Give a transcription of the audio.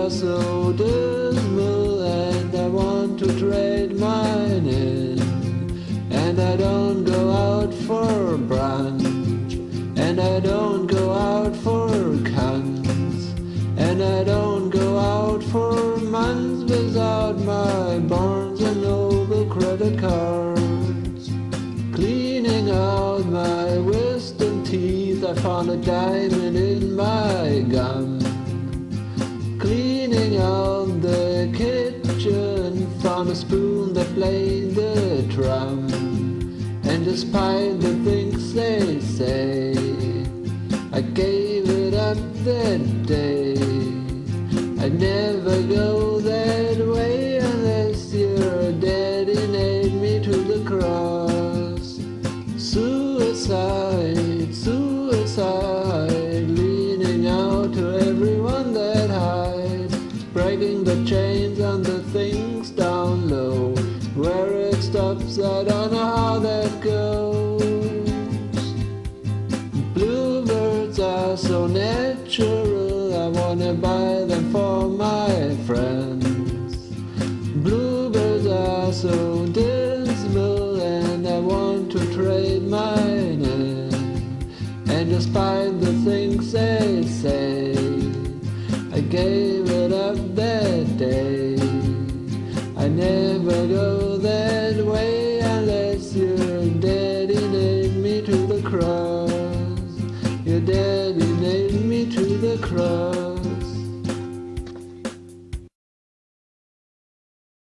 are so dismal and I want to trade mine in and I don't go out for brunch and I don't go out for cunts and I don't go out for months without my Barnes and Noble credit cards cleaning out my wisdom teeth I found a diamond in my gum. Found a spoon that played the drum. And despite the things they say, I gave it up that day. I never go that way unless your daddy nailed me to the cross. Suicide, suicide, leaning out to everyone that hides, breaking the chains on the things I don't know how that goes. Bluebirds are so natural, I wanna buy them for my friends. Bluebirds are so dismal, and I want to trade mine in. And despite the things they say, I gave it up that day. I never go Your daddy nailed me to the cross.